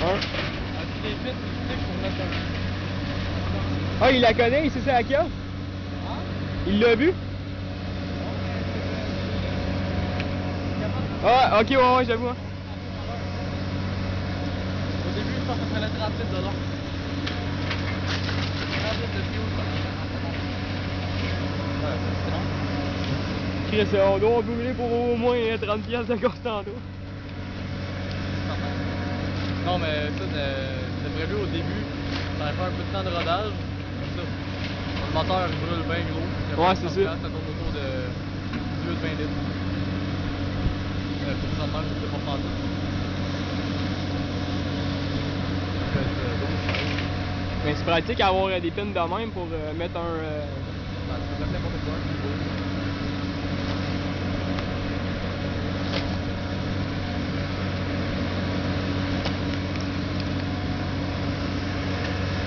Hein? Ah, il la connaît, il sait c'est à qui Il l'a vu? Ah, ok, ouais, ouais, j'avoue. Hein. Au début, je pense que ça fallait 38 dollars. Chris, on doit brûler pour au moins euh, 30 pièces de Constantino. Non, mais ça, c'est- prévu au début. Ça allait faire un peu de temps de rodage. Ça. Le moteur il brûle bien gros. Ouais, c'est ça. temps, Ça tourne autour de 18-20 litres. Euh, pour ça, même, c'était pas Mais c'est pratique avoir des pins de même pour euh, mettre un. euh, ben, tu peux mettre n'importe quoi. c'est beau.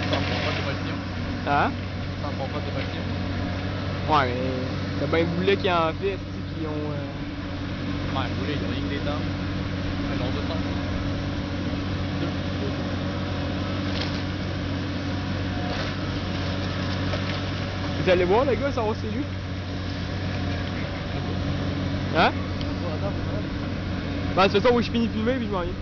Ça en prend pas de version. Hein? Ça en prend pas de version. Ouais, mais t'as bien Boulet qui en fait, qui ont. euh, Ouais, voulez, il a rien que des dents. Un long de temps. Vous allez voir le gars, savoir si c'est lui. Hein? Ben c'est ça où je finis de filmer puis je m'en viens.